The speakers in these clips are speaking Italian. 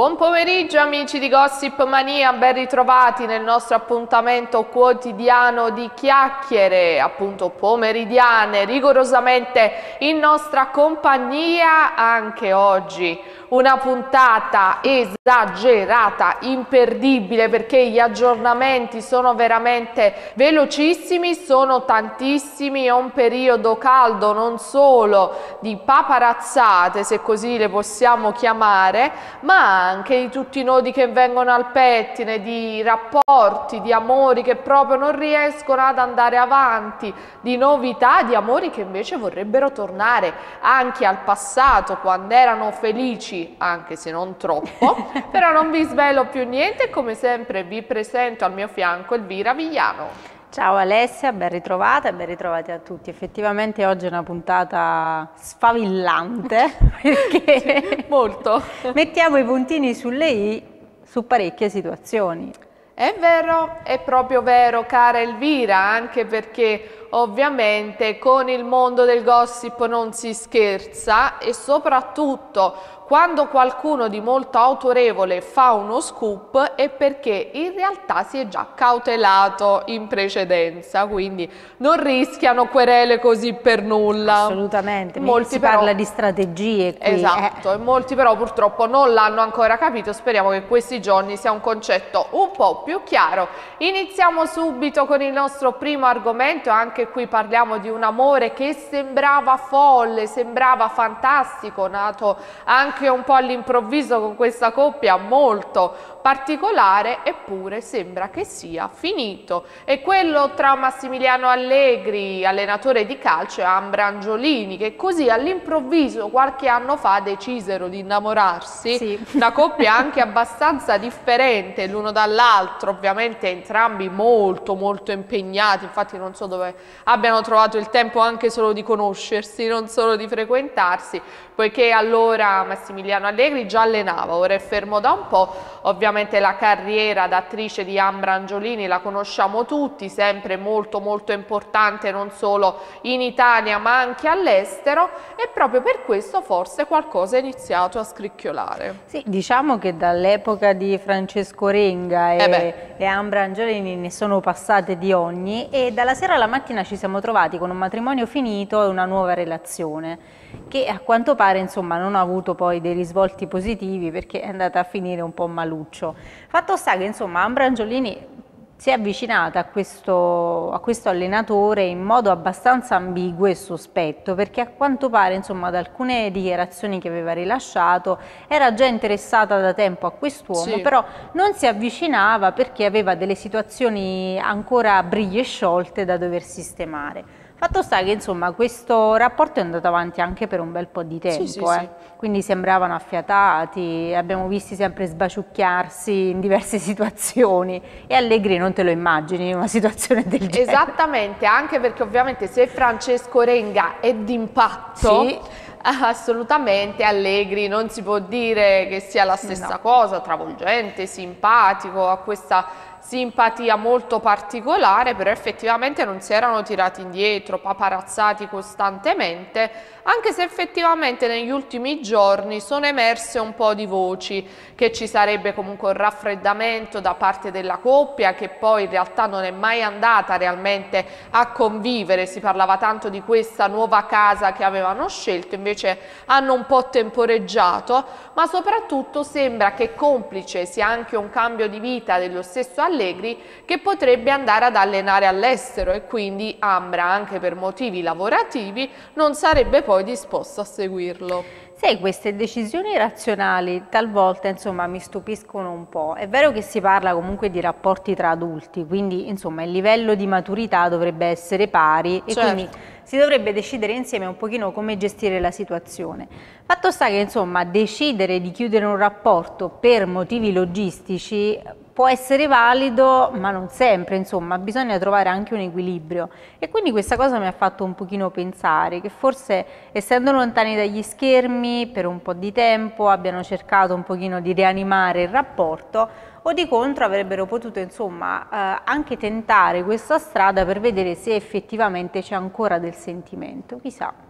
Buon pomeriggio amici di Gossip Mania, ben ritrovati nel nostro appuntamento quotidiano di chiacchiere, appunto pomeridiane, rigorosamente in nostra compagnia anche oggi. Una puntata esagerata, imperdibile perché gli aggiornamenti sono veramente velocissimi, sono tantissimi, è un periodo caldo non solo di paparazzate se così le possiamo chiamare, ma anche di tutti i nodi che vengono al pettine, di rapporti, di amori che proprio non riescono ad andare avanti, di novità, di amori che invece vorrebbero tornare anche al passato quando erano felici anche se non troppo, però non vi svelo più niente e come sempre vi presento al mio fianco Elvira Vigliano. Ciao Alessia, ben ritrovata e ben ritrovati a tutti. Effettivamente oggi è una puntata sfavillante perché molto. mettiamo i puntini sulle i su parecchie situazioni. È vero, è proprio vero, cara Elvira, anche perché ovviamente con il mondo del gossip non si scherza e soprattutto quando qualcuno di molto autorevole fa uno scoop è perché in realtà si è già cautelato in precedenza, quindi non rischiano querele così per nulla. Assolutamente, molti si però, parla di strategie qui. Esatto, eh. e molti però purtroppo non l'hanno ancora capito, speriamo che questi giorni sia un concetto un po' più chiaro. Iniziamo subito con il nostro primo argomento, anche qui parliamo di un amore che sembrava folle, sembrava fantastico, nato anche anche un po' all'improvviso con questa coppia molto particolare, eppure sembra che sia finito. E quello tra Massimiliano Allegri, allenatore di calcio, e Ambra Angiolini, che così all'improvviso qualche anno fa decisero di innamorarsi, sì. una coppia anche abbastanza differente l'uno dall'altro, ovviamente entrambi molto molto impegnati, infatti non so dove abbiano trovato il tempo anche solo di conoscersi, non solo di frequentarsi, poiché allora Massimiliano Allegri già allenava, ora è fermo da un po', ovviamente la carriera d'attrice di Ambra Angiolini la conosciamo tutti, sempre molto molto importante non solo in Italia ma anche all'estero e proprio per questo forse qualcosa è iniziato a scricchiolare. Sì, diciamo che dall'epoca di Francesco Renga e, eh e Ambra Angiolini ne sono passate di ogni e dalla sera alla mattina ci siamo trovati con un matrimonio finito e una nuova relazione che a quanto pare insomma, non ha avuto poi dei risvolti positivi perché è andata a finire un po' maluccio. Fatto sta che insomma Ambra Angiolini si è avvicinata a questo, a questo, allenatore in modo abbastanza ambiguo e sospetto perché a quanto pare insomma ad alcune dichiarazioni che aveva rilasciato era già interessata da tempo a quest'uomo sì. però non si avvicinava perché aveva delle situazioni ancora briglie sciolte da dover sistemare. Fatto sta che insomma questo rapporto è andato avanti anche per un bel po' di tempo, sì, sì, eh. sì. quindi sembravano affiatati, abbiamo visti sempre sbaciucchiarsi in diverse situazioni e Allegri non te lo immagini in una situazione del genere. Esattamente, anche perché ovviamente se Francesco Renga è d'impatto... Assolutamente, Allegri non si può dire che sia la stessa no. cosa, travolgente, simpatico, ha questa simpatia molto particolare, però effettivamente non si erano tirati indietro, paparazzati costantemente, anche se effettivamente negli ultimi giorni sono emerse un po' di voci che ci sarebbe comunque un raffreddamento da parte della coppia che poi in realtà non è mai andata realmente a convivere, si parlava tanto di questa nuova casa che avevano scelto, invece hanno un po' temporeggiato, ma soprattutto sembra che complice sia anche un cambio di vita dello stesso Allegri che potrebbe andare ad allenare all'estero e quindi Ambra anche per motivi lavorativi non sarebbe poi disposto a seguirlo. Sai, queste decisioni razionali talvolta insomma mi stupiscono un po'. È vero che si parla comunque di rapporti tra adulti, quindi insomma il livello di maturità dovrebbe essere pari e certo. quindi si dovrebbe decidere insieme un pochino come gestire la situazione. Fatto sta che insomma decidere di chiudere un rapporto per motivi logistici può essere valido ma non sempre, insomma bisogna trovare anche un equilibrio e quindi questa cosa mi ha fatto un pochino pensare che forse essendo lontani dagli schermi per un po' di tempo abbiano cercato un pochino di rianimare il rapporto o di contro avrebbero potuto insomma eh, anche tentare questa strada per vedere se effettivamente c'è ancora del sentimento, chissà.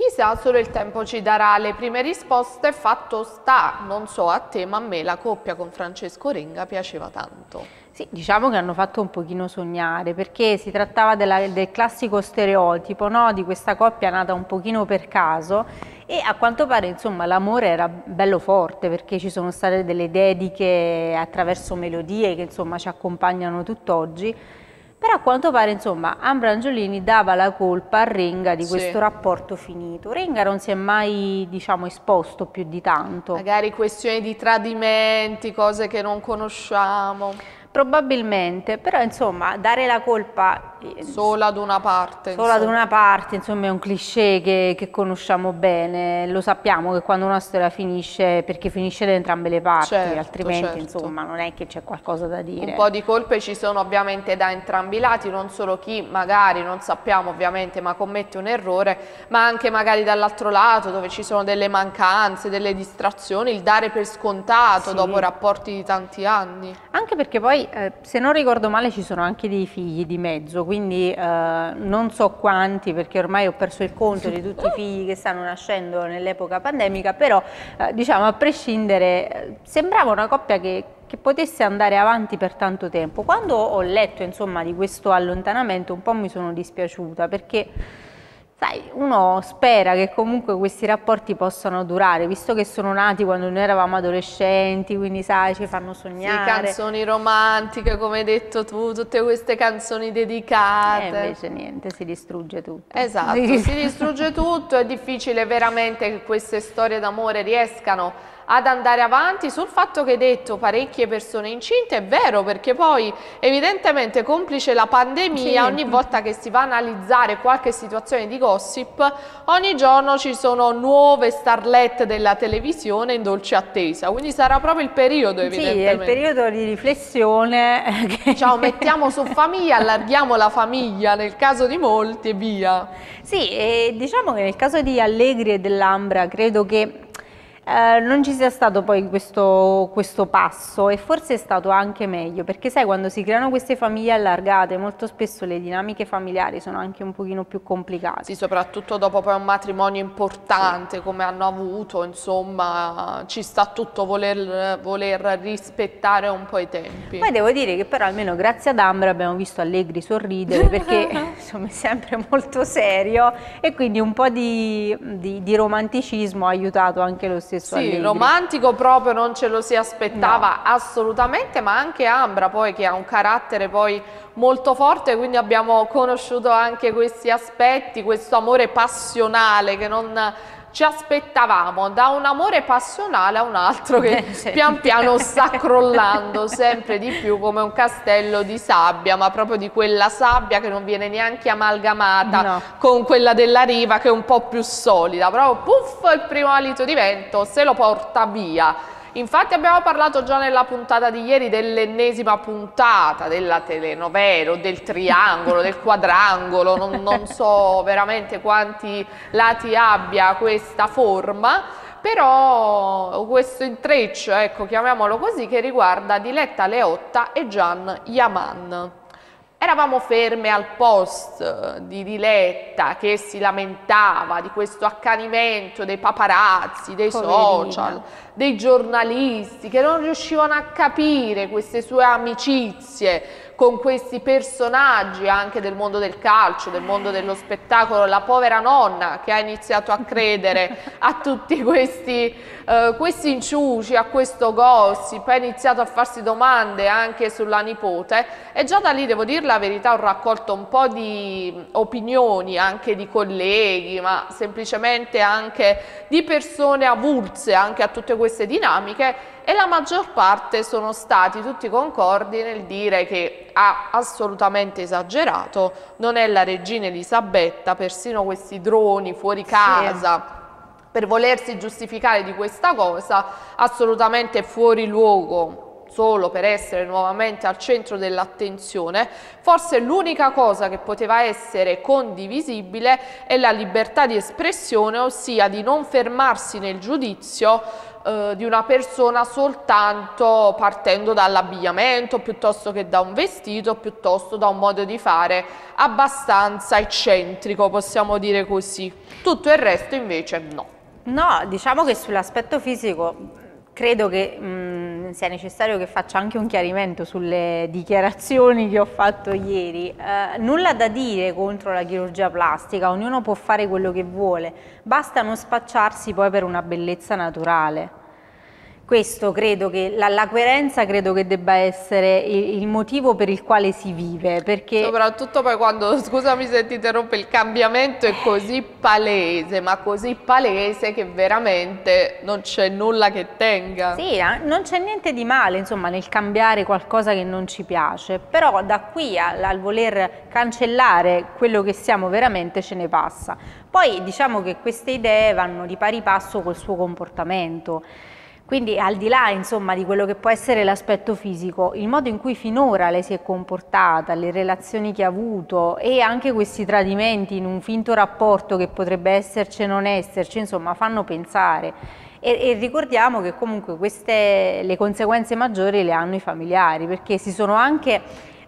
Chissà, solo il tempo ci darà le prime risposte, fatto sta, non so a te, ma a me la coppia con Francesco Renga piaceva tanto. Sì, diciamo che hanno fatto un pochino sognare, perché si trattava della, del classico stereotipo, no? di questa coppia nata un pochino per caso e a quanto pare insomma l'amore era bello forte perché ci sono state delle dediche attraverso melodie che insomma ci accompagnano tutt'oggi però a quanto pare, insomma, Ambra Angiolini dava la colpa a Renga di questo sì. rapporto finito. Renga non si è mai, diciamo, esposto più di tanto. Magari questioni di tradimenti, cose che non conosciamo. Probabilmente, però insomma dare la colpa eh, solo ad una parte. Solo insomma. ad una parte, insomma è un cliché che, che, conosciamo bene, lo sappiamo che quando una storia finisce, perché finisce da entrambe le parti, certo, altrimenti certo. insomma non è che c'è qualcosa da dire. Un po' di colpe ci sono ovviamente da entrambi i lati, non solo chi magari, non sappiamo ovviamente, ma commette un errore, ma anche magari dall'altro lato dove ci sono delle mancanze, delle distrazioni, il dare per scontato sì. dopo rapporti di tanti anni. Anche perché poi eh, se non ricordo male ci sono anche dei figli di mezzo, quindi eh, non so quanti perché ormai ho perso il conto di tutti i figli che stanno nascendo nell'epoca pandemica, però eh, diciamo a prescindere eh, sembrava una coppia che, che potesse andare avanti per tanto tempo. Quando ho letto insomma di questo allontanamento un po' mi sono dispiaciuta perché Sai, uno spera che comunque questi rapporti possano durare, visto che sono nati quando noi eravamo adolescenti, quindi sai, ci fanno sognare. Sì, canzoni romantiche, come hai detto tu, tutte queste canzoni dedicate. E invece niente, si distrugge tutto. Esatto, si distrugge tutto, è difficile veramente che queste storie d'amore riescano ad andare avanti sul fatto che hai detto parecchie persone incinte, è vero perché poi evidentemente complice la pandemia, sì. ogni volta che si va a analizzare qualche situazione di gossip, ogni giorno ci sono nuove starlet della televisione in dolce attesa, quindi sarà proprio il periodo evidentemente. Sì, è il periodo di riflessione. Che... Diciamo, mettiamo su famiglia, allarghiamo la famiglia nel caso di molti e via. Sì, e diciamo che nel caso di Allegri e dell'Ambra credo che eh, non ci sia stato poi questo, questo, passo e forse è stato anche meglio perché sai quando si creano queste famiglie allargate molto spesso le dinamiche familiari sono anche un pochino più complicate. Sì, soprattutto dopo poi un matrimonio importante sì. come hanno avuto, insomma ci sta tutto voler, voler, rispettare un po' i tempi. Poi devo dire che però almeno grazie ad Ambra abbiamo visto Allegri sorridere perché insomma è sempre molto serio e quindi un po' di, di, di romanticismo ha aiutato anche lo stesso stesso sì, romantico proprio non ce lo si aspettava no. assolutamente, ma anche Ambra poi che ha un carattere poi molto forte, quindi abbiamo conosciuto anche questi aspetti, questo amore passionale che non ci aspettavamo da un amore passionale a un altro che eh, pian piano sta crollando sempre di più come un castello di sabbia, ma proprio di quella sabbia che non viene neanche amalgamata no. con quella della riva che è un po' più solida, proprio puff il primo alito di vento se lo porta via Infatti abbiamo parlato già nella puntata di ieri dell'ennesima puntata della telenovela, del triangolo, del quadrangolo, non, non so veramente quanti lati abbia questa forma, però questo intreccio, ecco, chiamiamolo così, che riguarda Diletta Leotta e Gian Yaman. Eravamo ferme al post di Diletta che si lamentava di questo accanimento dei paparazzi, dei Poverina. social, dei giornalisti che non riuscivano a capire queste sue amicizie con questi personaggi anche del mondo del calcio, del mondo dello spettacolo, la povera nonna che ha iniziato a credere a tutti questi, uh, questi inciuci, a questo gossip, ha iniziato a farsi domande anche sulla nipote. E già da lì devo dire la verità ho raccolto un po' di opinioni anche di colleghi, ma semplicemente anche di persone avulse anche a tutte queste dinamiche e la maggior parte sono stati tutti concordi nel dire che ha assolutamente esagerato, non è la regina Elisabetta, persino questi droni fuori casa. Sì per volersi giustificare di questa cosa, assolutamente fuori luogo solo per essere nuovamente al centro dell'attenzione, forse l'unica cosa che poteva essere condivisibile è la libertà di espressione, ossia di non fermarsi nel giudizio eh, di una persona soltanto partendo dall'abbigliamento piuttosto che da un vestito, piuttosto da un modo di fare abbastanza eccentrico, possiamo dire così. Tutto il resto invece no. No, diciamo che sull'aspetto fisico credo che mh, mm, sia necessario che faccia anche un chiarimento sulle dichiarazioni che ho fatto ieri. Eh, nulla da dire contro la chirurgia plastica, ognuno può fare quello che vuole, basta non spacciarsi poi per una bellezza naturale. Questo credo che, la, la, coerenza credo che debba essere il, il, motivo per il quale si vive, perché... Soprattutto poi quando, scusami se ti interrompo, il cambiamento è così palese, ma così palese che veramente non c'è nulla che tenga. Sì, eh, non c'è niente di male, insomma, nel cambiare qualcosa che non ci piace, però da qui al, al voler cancellare quello che siamo veramente ce ne passa. Poi diciamo che queste idee vanno di pari passo col suo comportamento. Quindi al di là insomma, di quello che può essere l'aspetto fisico, il modo in cui finora lei si è comportata, le relazioni che ha avuto e anche questi tradimenti in un finto rapporto che potrebbe esserci e non esserci, insomma fanno pensare. E, e ricordiamo che comunque queste, le conseguenze maggiori le hanno i familiari perché si sono anche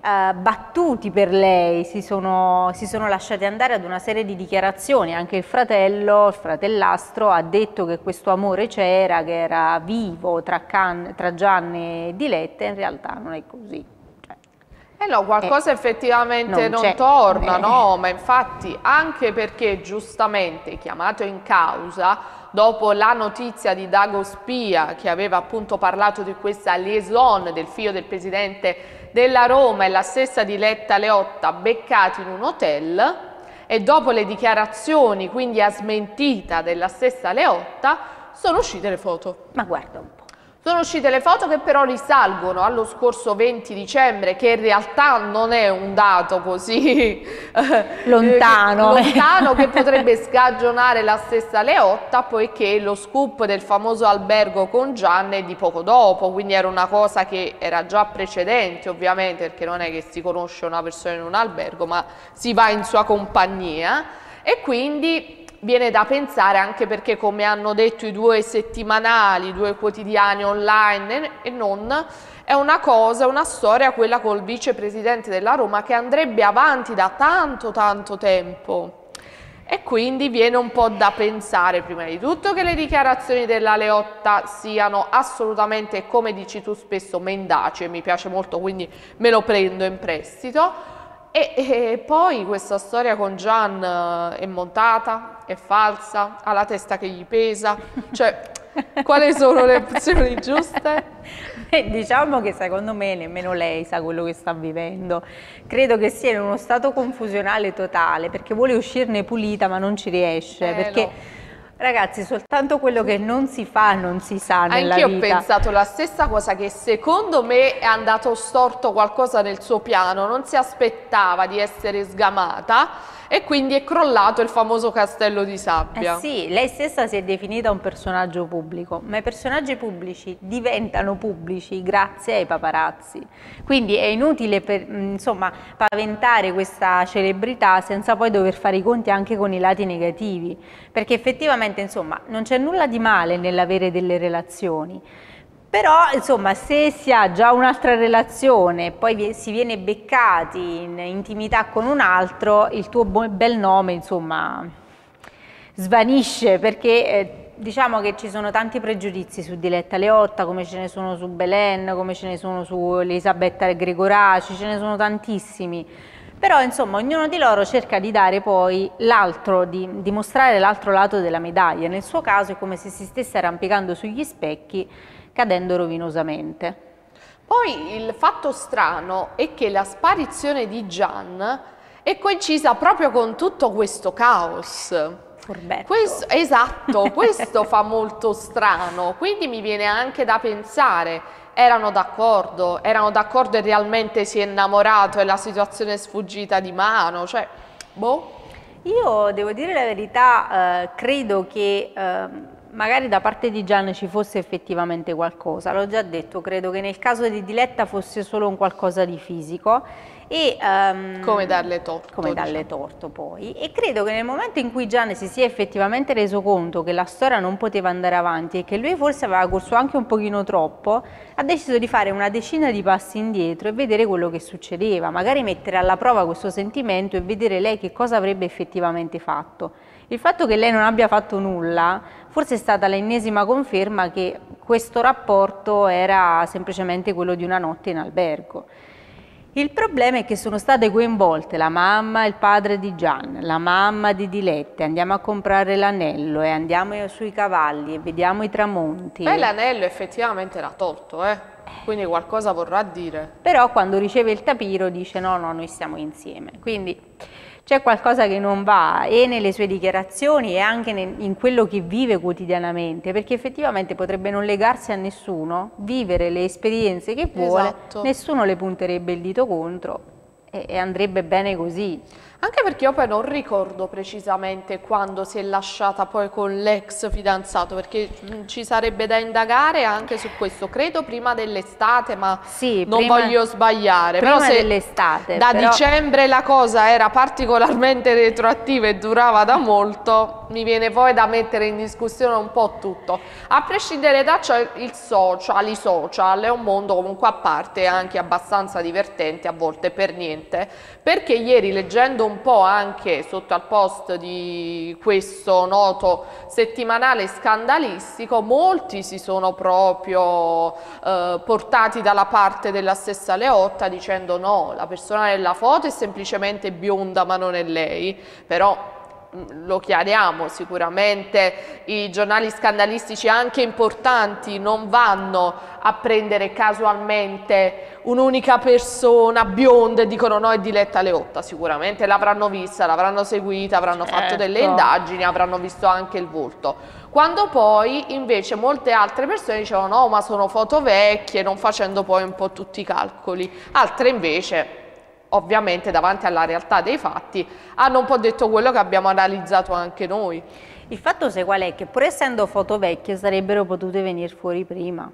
eh, battuti per lei, si sono, si sono, lasciati andare ad una serie di dichiarazioni, anche il fratello, il fratellastro ha detto che questo amore c'era, che era vivo tra, Can, tra Gianni e Diletta, in realtà non è così. Cioè, eh no, qualcosa eh, effettivamente non, non torna, eh. no, ma infatti anche perché giustamente chiamato in causa dopo la notizia di Dago Spia che aveva appunto parlato di questa liaison del figlio del presidente della Roma e la stessa di Letta Leotta beccati in un hotel e dopo le dichiarazioni quindi a smentita della stessa Leotta sono uscite le foto. Ma guarda un po'. Sono uscite le foto che però risalgono allo scorso 20 dicembre, che in realtà non è un dato così eh, lontano, eh, lontano che potrebbe scagionare la stessa Leotta, poiché lo scoop del famoso albergo con Gianni è di poco dopo, quindi era una cosa che era già precedente ovviamente, perché non è che si conosce una persona in un albergo, ma si va in sua compagnia. E quindi viene da pensare anche perché come hanno detto i due settimanali, i due quotidiani online e non, è una cosa, una storia quella col vicepresidente della Roma che andrebbe avanti da tanto tanto tempo. E quindi viene un po' da pensare prima di tutto che le dichiarazioni della Leotta siano assolutamente, come dici tu spesso, mendaci, e mi piace molto, quindi me lo prendo in prestito, e, e, poi questa storia con Gian eh, è montata, è falsa, ha la testa che gli pesa, cioè quali sono le opzioni giuste? Beh, diciamo che secondo me nemmeno lei sa quello che sta vivendo, credo che sia in uno stato confusionale totale perché vuole uscirne pulita ma non ci riesce, eh, perché... No Ragazzi, soltanto quello che non si fa non si sa nella Anch'io ho pensato la stessa cosa, che secondo me è andato storto qualcosa nel suo piano, non si aspettava di essere sgamata e quindi è crollato il famoso castello di sabbia. Eh sì, lei stessa si è definita un personaggio pubblico, ma i personaggi pubblici diventano pubblici grazie ai paparazzi. Quindi è inutile per, insomma, paventare questa celebrità senza poi dover fare i conti anche con i lati negativi, perché effettivamente insomma, non c'è nulla di male nell'avere delle relazioni. Però, insomma, se si ha già un'altra relazione e poi si viene beccati in intimità con un altro, il tuo bel nome, insomma, svanisce perché eh, diciamo che ci sono tanti pregiudizi su Diletta Leotta, come ce ne sono su Belen, come ce ne sono su Elisabetta Gregoraci, ce ne sono tantissimi. Però insomma ognuno di loro cerca di dare poi l'altro, di, di mostrare l'altro lato della medaglia. Nel suo caso è come se si stesse arrampicando sugli specchi cadendo rovinosamente. Poi il fatto strano è che la sparizione di Gian è coincisa proprio con tutto questo caos. Questo, esatto, questo fa molto strano, quindi mi viene anche da pensare, erano d'accordo, erano d'accordo e realmente si è innamorato e la situazione è sfuggita di mano, cioè, boh. Io devo dire la verità, eh, credo che... Eh, magari da parte di Gian ci fosse effettivamente qualcosa, l'ho già detto, credo che nel caso di Diletta fosse solo un qualcosa di fisico E, um, come darle torto. Come diciamo. darle torto poi. E credo che nel momento in cui Gianni si sia effettivamente reso conto che la storia non poteva andare avanti e che lui forse aveva corso anche un pochino troppo, ha deciso di fare una decina di passi indietro e vedere quello che succedeva, magari mettere alla prova questo sentimento e vedere lei che cosa avrebbe effettivamente fatto. Il fatto che lei non abbia fatto nulla forse è stata l'ennesima conferma che questo rapporto era semplicemente quello di una notte in albergo. Il problema è che sono state coinvolte la mamma e il padre di Gian, la mamma di Dilette, andiamo a comprare l'anello e andiamo sui cavalli e vediamo i tramonti. Beh, l'anello effettivamente era tolto, eh? quindi qualcosa vorrà dire. Però quando riceve il tapiro dice no, no, noi stiamo insieme. Quindi c'è qualcosa che non va e nelle sue dichiarazioni e anche in quello che vive quotidianamente, perché effettivamente potrebbe non legarsi a nessuno, vivere le esperienze che vuole, esatto. nessuno le punterebbe il dito contro e, e andrebbe bene così. Anche perché io poi non ricordo precisamente quando si è lasciata poi con l'ex fidanzato, perché mm, ci sarebbe da indagare anche su questo, credo prima dell'estate, ma sì, non prima, voglio sbagliare. Prima però se dell'estate. Da però... dicembre la cosa era particolarmente retroattiva e durava da molto, mi viene poi da mettere in discussione un po' tutto. A prescindere da ciò, il social, i social è un mondo comunque a parte, anche abbastanza divertente, a volte per niente, perché ieri leggendo un un po' anche sotto al post di questo noto settimanale scandalistico, molti si sono proprio eh, portati dalla parte della stessa Leotta dicendo no, la persona nella foto è semplicemente bionda ma non è lei, però lo chiariamo sicuramente, i giornali scandalistici anche importanti non vanno a prendere casualmente un'unica persona bionda e dicono no è Diletta Leotta, sicuramente l'avranno vista, l'avranno seguita, avranno certo. fatto delle certo. indagini, avranno visto anche il volto. Quando poi invece molte altre persone dicevano no ma sono foto vecchie, non facendo poi un po' tutti i calcoli, altre invece ovviamente davanti alla realtà dei fatti hanno un po' detto quello che abbiamo analizzato anche noi. Il fatto sai qual è? Che pur essendo foto vecchie sarebbero potute venire fuori prima.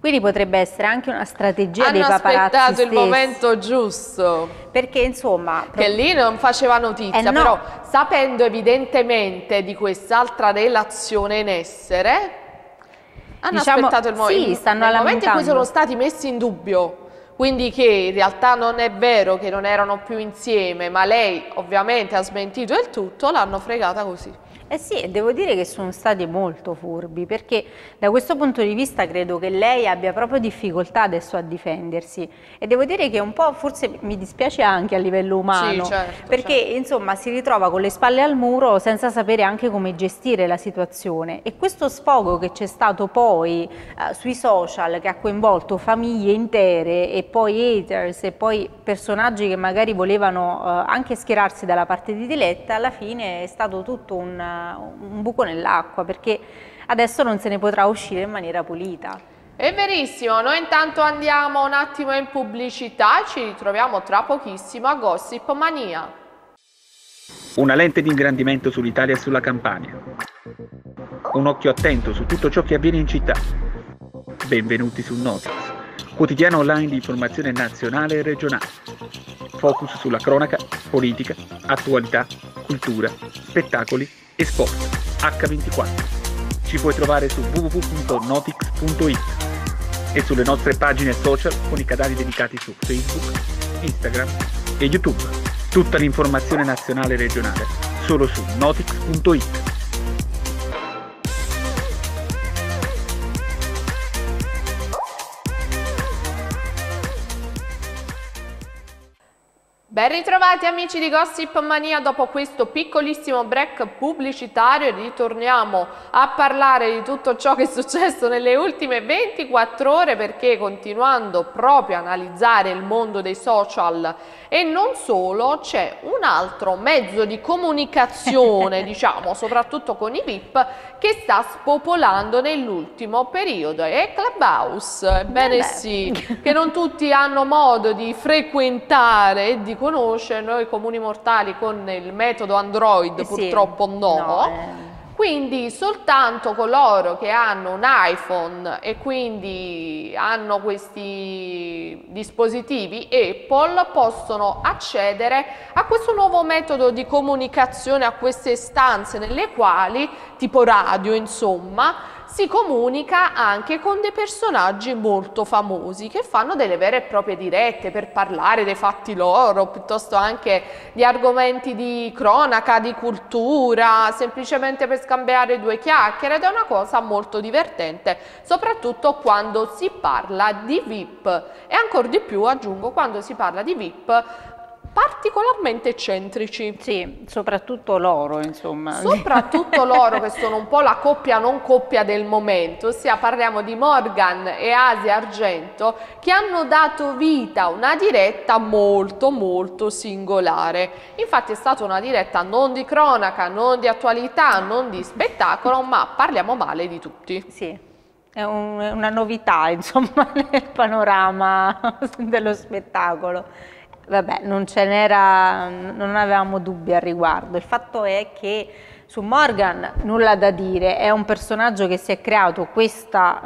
Quindi potrebbe essere anche una strategia Hanno dei paparazzi Hanno aspettato il momento giusto. Perché insomma... Che lì non faceva notizia, eh no. però sapendo evidentemente di quest'altra relazione in essere, hanno diciamo, aspettato il, mo sì, il momento in cui sono stati messi in dubbio quindi che in realtà non è vero che non erano più insieme, ma lei ovviamente ha smentito il tutto, l'hanno fregata così. Eh sì, devo dire che sono stati molto furbi perché da questo punto di vista credo che lei abbia proprio difficoltà adesso a difendersi e devo dire che un po' forse mi dispiace anche a livello umano sì, certo, perché certo. insomma si ritrova con le spalle al muro senza sapere anche come gestire la situazione e questo sfogo che c'è stato poi eh, sui social che ha coinvolto famiglie intere e poi haters e poi personaggi che magari volevano eh, anche schierarsi dalla parte di Diletta alla fine è stato tutto un un buco nell'acqua perché adesso non se ne potrà uscire in maniera pulita. È verissimo, noi intanto andiamo un attimo in pubblicità e ci ritroviamo tra pochissimo a Gossip Mania. Una lente di ingrandimento sull'Italia e sulla Campania. Un occhio attento su tutto ciò che avviene in città. Benvenuti su Notiz, quotidiano online di informazione nazionale e regionale. Focus sulla cronaca, politica, attualità, cultura, spettacoli e sport H24. Ci puoi trovare su www.notix.it e sulle nostre pagine social con i canali dedicati su Facebook, Instagram e YouTube. Tutta l'informazione nazionale e regionale solo su notix.it. Ben ritrovati amici di Gossip Mania, dopo questo piccolissimo break pubblicitario ritorniamo a parlare di tutto ciò che è successo nelle ultime 24 ore perché continuando proprio a analizzare il mondo dei social e non solo c'è un altro mezzo di comunicazione diciamo soprattutto con i VIP che sta spopolando nell'ultimo periodo. È Clubhouse, ebbene sì, che non tutti hanno modo di frequentare e di conoscere, noi comuni mortali con il metodo Android eh sì, purtroppo no. no eh Quindi soltanto coloro che hanno un iPhone e quindi hanno questi dispositivi Apple possono accedere a questo nuovo metodo di comunicazione, a queste stanze nelle quali, tipo radio insomma, si comunica anche con dei personaggi molto famosi che fanno delle vere e proprie dirette per parlare dei fatti loro, piuttosto anche di argomenti di cronaca, di cultura, semplicemente per scambiare due chiacchiere ed è una cosa molto divertente, soprattutto quando si parla di VIP e ancora di più aggiungo quando si parla di VIP particolarmente eccentrici. Sì, soprattutto loro, insomma. Soprattutto loro che sono un po' la coppia non coppia del momento, ossia parliamo di Morgan e Asia Argento che hanno dato vita a una diretta molto molto singolare. Infatti è stata una diretta non di cronaca, non di attualità, non di spettacolo, ma parliamo male di tutti. Sì. È un, una novità, insomma, nel panorama dello spettacolo. Vabbè, non ce n'era, non avevamo dubbi al riguardo. Il fatto è che su Morgan nulla da dire, è un personaggio che si è creato questa,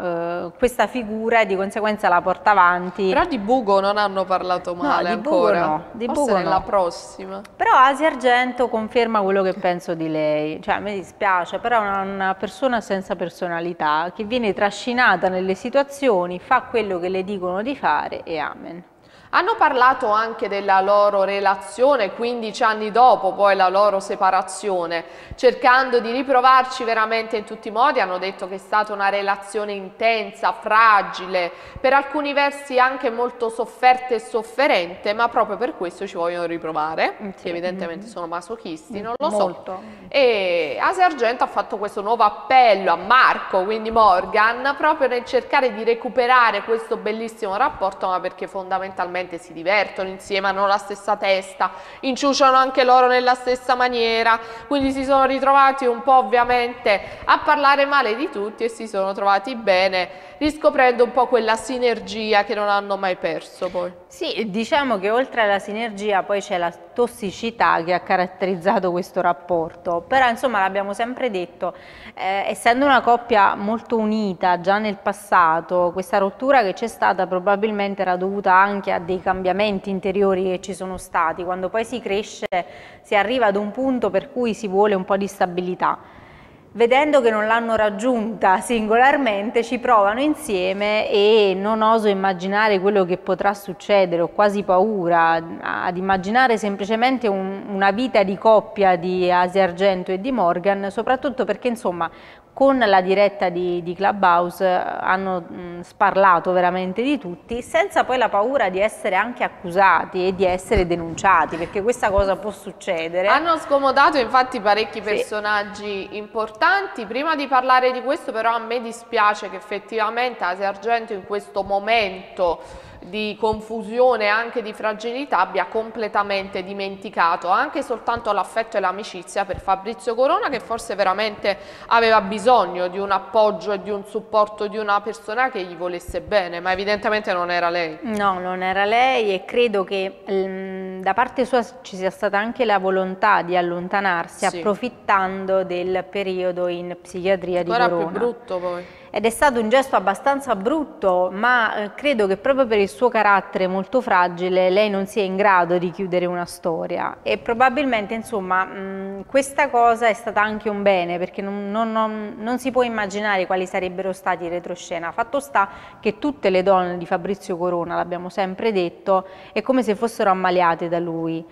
uh, questa figura e di conseguenza la porta avanti. Però di Bugo non hanno parlato male no, di ancora. Bugo no, di Forse Bugo nella no. prossima. Però Asia Argento conferma quello che penso di lei, cioè mi dispiace, però è una persona senza personalità che viene trascinata nelle situazioni, fa quello che le dicono di fare e amen. Hanno parlato anche della loro relazione 15 anni dopo poi la loro separazione, cercando di riprovarci veramente in tutti i modi, hanno detto che è stata una relazione intensa, fragile, per alcuni versi anche molto sofferta e sofferente, ma proprio per questo ci vogliono riprovare, mm, sì. evidentemente sono masochisti, non lo molto. so. E Asia Argento ha fatto questo nuovo appello a Marco, quindi Morgan, proprio nel cercare di recuperare questo bellissimo rapporto, ma perché fondamentalmente ovviamente si divertono insieme, hanno la stessa testa, inciuciano anche loro nella stessa maniera, quindi si sono ritrovati un po' ovviamente a parlare male di tutti e si sono trovati bene, riscoprendo un po' quella sinergia che non hanno mai perso poi. Sì, diciamo che oltre alla sinergia poi c'è la tossicità che ha caratterizzato questo rapporto, però insomma l'abbiamo sempre detto, eh, essendo una coppia molto unita già nel passato, questa rottura che c'è stata probabilmente era dovuta anche a dei cambiamenti interiori che ci sono stati, quando poi si cresce si arriva ad un punto per cui si vuole un po' di stabilità. Vedendo che non l'hanno raggiunta singolarmente ci provano insieme e non oso immaginare quello che potrà succedere, ho quasi paura ad immaginare semplicemente un, una vita di coppia di Asia Argento e di Morgan, soprattutto perché insomma con la diretta di, di Clubhouse eh, hanno mh, sparlato veramente di tutti senza poi la paura di essere anche accusati e di essere denunciati perché questa cosa può succedere. Hanno scomodato infatti parecchi personaggi sì. importanti, prima di parlare di questo però a me dispiace che effettivamente Asia Argento in questo momento di confusione e anche di fragilità abbia completamente dimenticato anche soltanto l'affetto e l'amicizia per Fabrizio Corona che forse veramente aveva bisogno di un appoggio e di un supporto di una persona che gli volesse bene, ma evidentemente non era lei. No, non era lei e credo che mm, da parte sua ci sia stata anche la volontà di allontanarsi sì. approfittando del periodo in psichiatria Ancora di Corona. Ancora più brutto poi ed è stato un gesto abbastanza brutto, ma eh, credo che proprio per il suo carattere molto fragile lei non sia in grado di chiudere una storia e probabilmente insomma mh, questa cosa è stata anche un bene perché non, non, non, non si può immaginare quali sarebbero stati i retroscena. Fatto sta che tutte le donne di Fabrizio Corona, l'abbiamo sempre detto, è come se fossero ammaliate da lui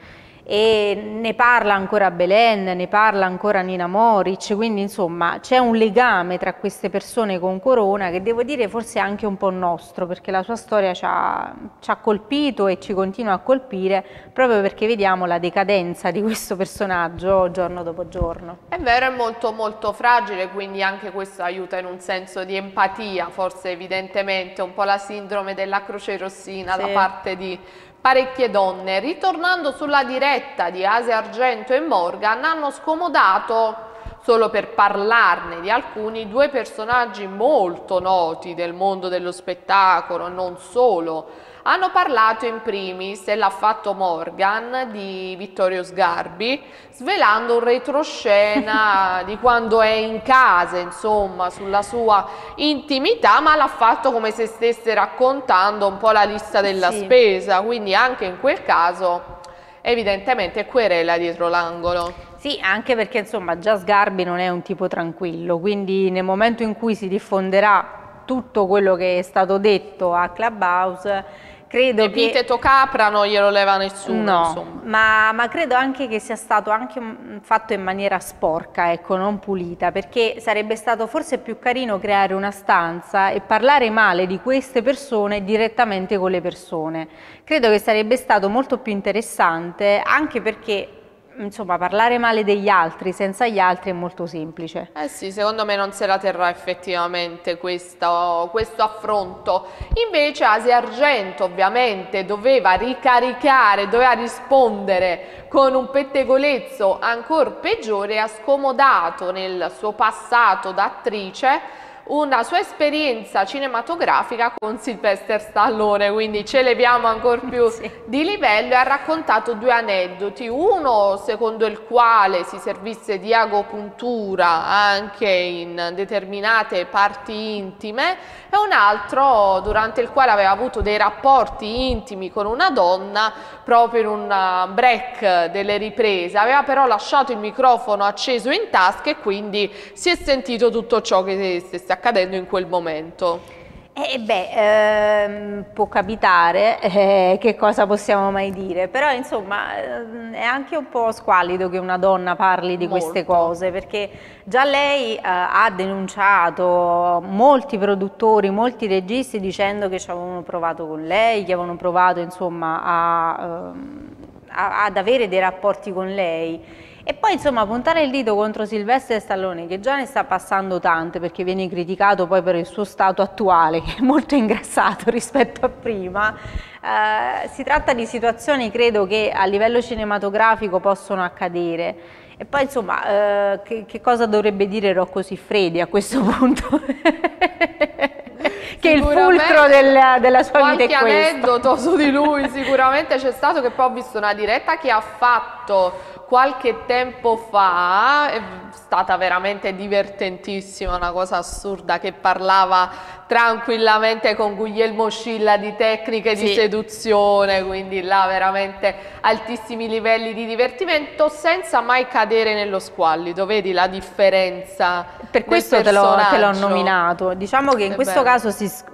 e ne parla ancora Belen, ne parla ancora Nina Moric, quindi insomma c'è un legame tra queste persone con Corona che devo dire forse è anche un po' nostro perché la sua storia ci ha, ci ha colpito e ci continua a colpire proprio perché vediamo la decadenza di questo personaggio giorno dopo giorno. È vero, è molto molto fragile, quindi anche questo aiuta in un senso di empatia, forse evidentemente un po' la sindrome della croce rossina sì. da parte di Parecchie donne, ritornando sulla diretta di Asia Argento e Morgan, hanno scomodato solo per parlarne di alcuni, due personaggi molto noti del mondo dello spettacolo, non solo, Hanno parlato in primis, e l'ha fatto Morgan, di Vittorio Sgarbi, svelando un retroscena di quando è in casa, insomma, sulla sua intimità, ma l'ha fatto come se stesse raccontando un po' la lista della sì. spesa, quindi anche in quel caso evidentemente querela dietro l'angolo. Sì, anche perché insomma già Sgarbi non è un tipo tranquillo, quindi nel momento in cui si diffonderà tutto quello che è stato detto a Clubhouse credo Epiteto che... capra non glielo leva nessuno. No, ma, ma, credo anche che sia stato anche fatto in maniera sporca, ecco, non pulita, perché sarebbe stato forse più carino creare una stanza e parlare male di queste persone direttamente con le persone. Credo che sarebbe stato molto più interessante anche perché insomma, parlare male degli altri senza gli altri è molto semplice. Eh sì, secondo me non se la terrà effettivamente questo, questo affronto. Invece Asia Argento ovviamente doveva ricaricare, doveva rispondere con un pettegolezzo ancora peggiore, ha scomodato nel suo passato da attrice una sua esperienza cinematografica con Sylvester Stallone, quindi ci eleviamo ancora più sì. di livello e ha raccontato due aneddoti, uno secondo il quale si servisse di agopuntura anche in determinate parti intime e un altro durante il quale aveva avuto dei rapporti intimi con una donna proprio in un break delle riprese, aveva però lasciato il microfono acceso in tasca e quindi si è sentito tutto ciò che stesse accadendo in quel momento. Eh beh, ehm, può capitare, eh, che cosa possiamo mai dire, però insomma ehm, è anche un po' squallido che una donna parli di Molto. queste cose, perché già lei eh, ha denunciato molti produttori, molti registi dicendo che ci avevano provato con lei, che avevano provato insomma a, ehm, a, ad avere dei rapporti con lei e poi insomma puntare il dito contro Silvestre Stallone che già ne sta passando tante perché viene criticato poi per il suo stato attuale che è molto ingrassato rispetto a prima, eh, si tratta di situazioni credo che a livello cinematografico possono accadere. E poi insomma, eh, che, che, cosa dovrebbe dire Rocco Siffredi a questo punto? che il fulcro della, della sua vita è questo. Qualche aneddoto su di lui sicuramente c'è stato che poi ho visto una diretta che ha fatto qualche tempo fa, è stata veramente divertentissima, una cosa assurda che parlava tranquillamente con Guglielmo Scilla di tecniche sì. di seduzione, quindi là veramente altissimi livelli di divertimento senza mai cadere nello squallido, vedi la differenza? Per questo te l'ho, nominato, diciamo che in è questo bello. caso si,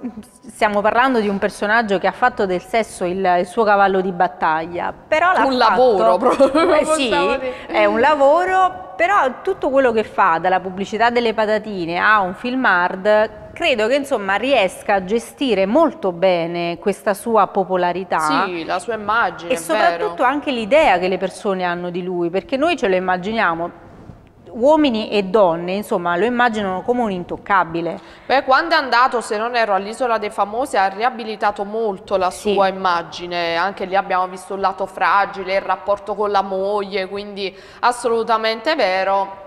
stiamo parlando di un personaggio che ha fatto del sesso il, il suo cavallo di battaglia, però l'ha Un fatto, lavoro proprio. Eh, sì, è un lavoro, però tutto quello che fa, dalla pubblicità delle patatine a un film hard, credo che insomma riesca a gestire molto bene questa sua popolarità. Sì, la sua immagine. E soprattutto vero. anche l'idea che le persone hanno di lui, perché noi ce lo immaginiamo uomini e donne, insomma, lo immaginano come un intoccabile. Beh, quando è andato, se non ero all'Isola dei Famosi, ha riabilitato molto la sua sì. immagine, anche lì abbiamo visto un lato fragile, il rapporto con la moglie, quindi assolutamente vero.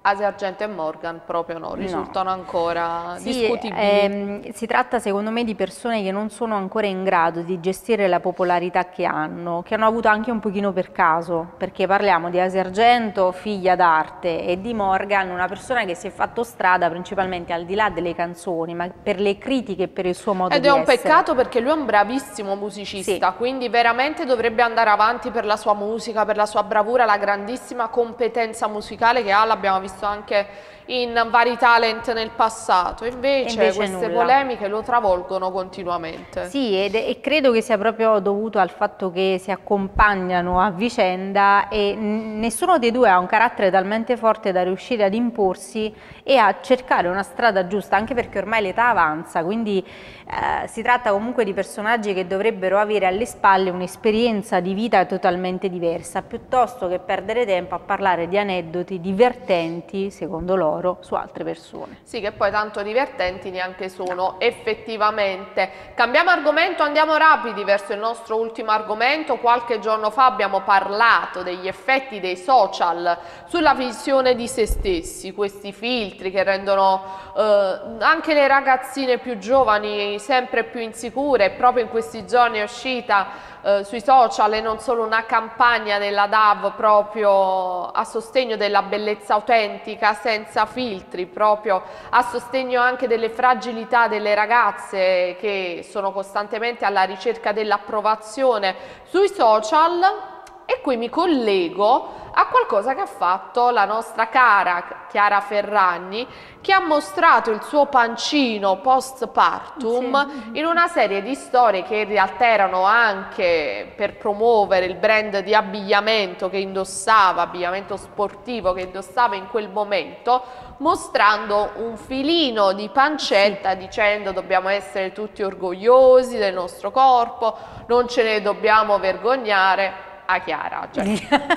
Asia Argento e Morgan proprio no, risultano no. ancora sì, discutibili. Ehm, si tratta secondo me di persone che non sono ancora in grado di gestire la popolarità che hanno, che hanno avuto anche un pochino per caso, perché parliamo di Asia Argento, figlia d'arte, e di Morgan, una persona che si è fatto strada principalmente al di là delle canzoni, ma per le critiche e per il suo modo Ed di essere. Ed è un peccato perché lui è un bravissimo musicista, sì. quindi veramente dovrebbe andare avanti per la sua musica, per la sua bravura, la grandissima competenza musicale che ha, l'abbiamo visto visto anche in vari talent nel passato, invece, invece queste nulla. polemiche lo travolgono continuamente. Sì, ed, e credo che sia proprio dovuto al fatto che si accompagnano a vicenda e nessuno dei due ha un carattere talmente forte da riuscire ad imporsi e a cercare una strada giusta, anche perché ormai l'età avanza, quindi eh, si tratta comunque di personaggi che dovrebbero avere alle spalle un'esperienza di vita totalmente diversa, piuttosto che perdere tempo a parlare di aneddoti divertenti divertenti, secondo loro, su altre persone. Sì, che poi tanto divertenti neanche sono effettivamente. Cambiamo argomento, andiamo rapidi verso il nostro ultimo argomento. Qualche giorno fa abbiamo parlato degli effetti dei social sulla visione di se stessi, questi filtri che rendono eh, anche le ragazzine più giovani sempre più insicure. Proprio in questi giorni è uscita eh, sui social e non solo una campagna della DAV proprio a sostegno della bellezza autentica senza filtri, proprio a sostegno anche delle fragilità delle ragazze che sono costantemente alla ricerca dell'approvazione sui social e qui mi collego a qualcosa che ha fatto la nostra cara Chiara Ferragni che ha mostrato il suo pancino postpartum sì. in una serie di storie che in realtà erano anche per promuovere il brand di abbigliamento che indossava, abbigliamento sportivo che indossava in quel momento, mostrando un filino di pancetta sì. dicendo dobbiamo essere tutti orgogliosi del nostro corpo, non ce ne dobbiamo vergognare a Chiara, cioè,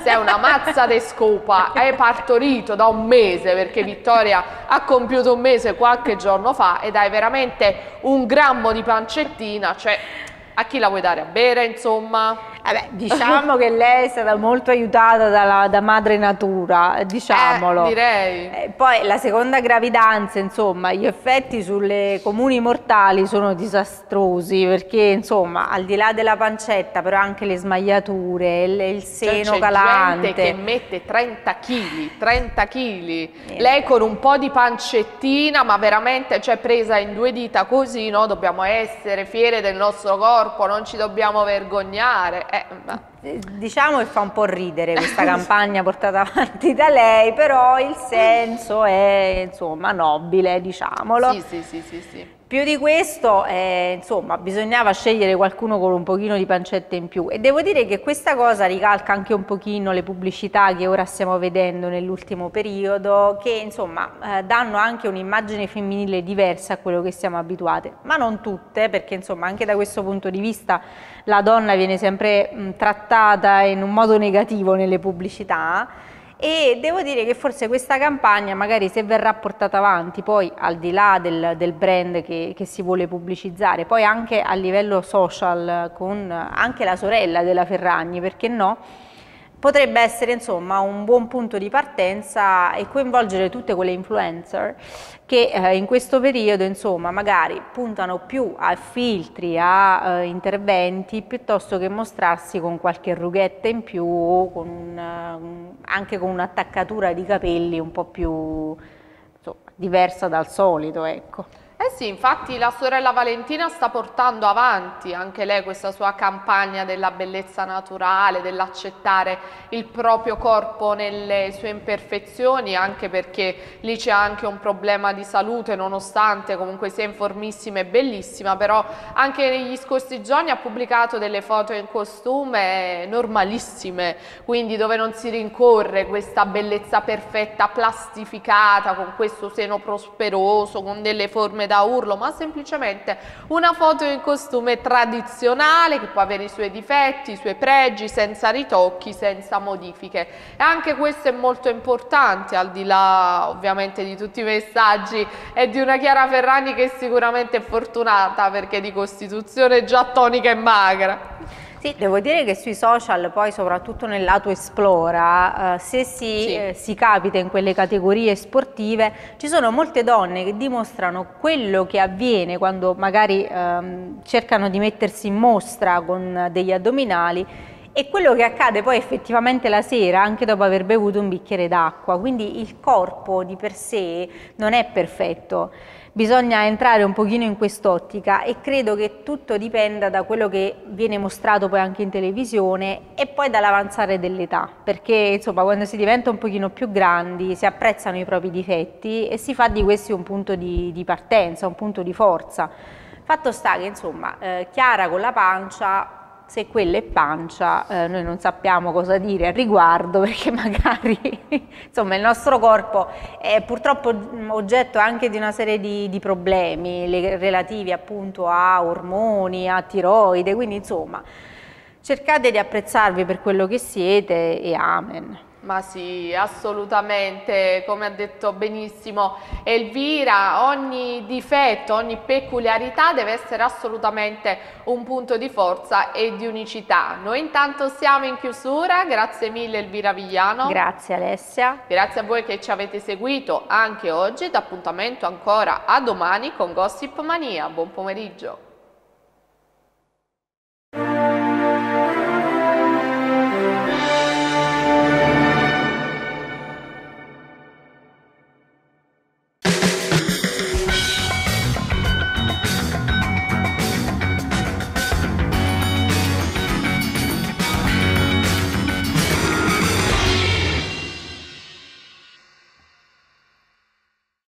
sei una mazza di scopa, hai partorito da un mese perché Vittoria ha compiuto un mese qualche giorno fa ed hai veramente un grammo di pancettina, cioè a chi la vuoi dare a bere insomma? Eh diciamo che lei è stata molto aiutata dalla, da madre natura, diciamolo. Eh, direi. Eh, poi la seconda gravidanza, insomma, gli effetti sulle comuni mortali sono disastrosi perché, insomma, al di là della pancetta, però anche le smagliature, il, il cioè, seno cioè, calante. gente che mette 30 kg, 30 kg. Lei con un po' di pancettina, ma veramente, cioè presa in due dita così, no? Dobbiamo essere fiere del nostro corpo, non ci dobbiamo vergognare. Eh, diciamo che fa un po' ridere questa campagna portata avanti da lei, però il senso è insomma nobile, diciamolo. Sì, sì, sì, sì. sì. Più di questo, eh, insomma, bisognava scegliere qualcuno con un pochino di pancette in più. E devo dire che questa cosa ricalca anche un pochino le pubblicità che ora stiamo vedendo nell'ultimo periodo, che insomma eh, danno anche un'immagine femminile diversa a quello che siamo abituate, ma non tutte, perché insomma anche da questo punto di vista la donna viene sempre mh, trattata in un modo negativo nelle pubblicità e devo dire che forse questa campagna magari se verrà portata avanti poi al di là del, del brand che, che, si vuole pubblicizzare, poi anche a livello social con anche la sorella della Ferragni, perché no? Potrebbe essere insomma un buon punto di partenza e coinvolgere tutte quelle influencer che eh, in questo periodo insomma magari puntano più a filtri, a eh, interventi piuttosto che mostrarsi con qualche rughetta in più o con un, anche con un'attaccatura di capelli un po' più insomma, diversa dal solito ecco. Eh sì, infatti la sorella Valentina sta portando avanti anche lei questa sua campagna della bellezza naturale, dell'accettare il proprio corpo nelle sue imperfezioni, anche perché lì c'è anche un problema di salute, nonostante comunque sia informissima e bellissima, però anche negli scorsi giorni ha pubblicato delle foto in costume normalissime, quindi dove non si rincorre questa bellezza perfetta, plastificata, con questo seno prosperoso, con delle forme da urlo, ma semplicemente una foto in costume tradizionale che può avere i suoi difetti, i suoi pregi, senza ritocchi, senza modifiche. E anche questo è molto importante, al di là ovviamente di tutti i messaggi e di una Chiara Ferrani che sicuramente è fortunata perché di costituzione già tonica e magra. Sì, devo dire che sui social, poi soprattutto nel lato esplora, eh, se si, sì. eh, si, capita in quelle categorie sportive, ci sono molte donne che dimostrano quello che avviene quando magari ehm, cercano di mettersi in mostra con degli addominali e quello che accade poi effettivamente la sera anche dopo aver bevuto un bicchiere d'acqua, quindi il corpo di per sé non è perfetto bisogna entrare un pochino in quest'ottica e credo che tutto dipenda da quello che viene mostrato poi anche in televisione e poi dall'avanzare dell'età, perché insomma quando si diventa un pochino più grandi si apprezzano i propri difetti e si fa di questi un punto di, di partenza, un punto di forza. Fatto sta che insomma eh, Chiara con la pancia se quella è pancia eh, noi non sappiamo cosa dire al riguardo perché magari insomma il nostro corpo è purtroppo oggetto anche di una serie di, di problemi relativi appunto a ormoni, a tiroide, quindi insomma Cercate di apprezzarvi per quello che siete e amen. Ma sì, assolutamente, come ha detto benissimo Elvira, ogni difetto, ogni peculiarità deve essere assolutamente un punto di forza e di unicità. Noi intanto siamo in chiusura, grazie mille Elvira Vigliano. Grazie Alessia. Grazie a voi che ci avete seguito anche oggi ed appuntamento ancora a domani con Gossip Mania. Buon pomeriggio.